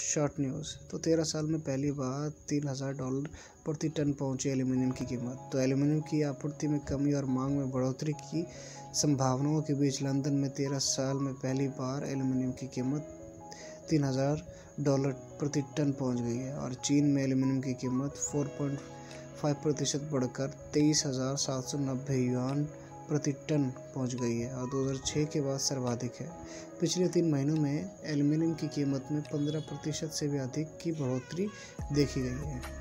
Short news तो तेरह साल में पहली बार तीन हज़ार डॉलर प्रति टन पहुँची एल्यूमीनियम की कीमत। तो एल्यूमीनियम की आपूर्ति में कमी और मांग में बढ़ोतरी की संभावनाओं के बीच लंदन में तेरह साल में पहली बार एल्यूमीनियम की कीमत तीन हज़ार डॉलर प्रति टन पहुँच गई है और चीन में एल्यूमीनियम की कीमत फोर पॉइंट फाइव प्रतिशत बढ़कर तेईस हज़ार सात सौ नब्बे युआन प्रति टन पहुँच गई है और 2006 के बाद सर्वाधिक है। पिछले तीन महीनों में एल्यूमिनियम की कीमत में 15 प्रतिशत से भी अधिक की बढ़ोतरी देखी गई है।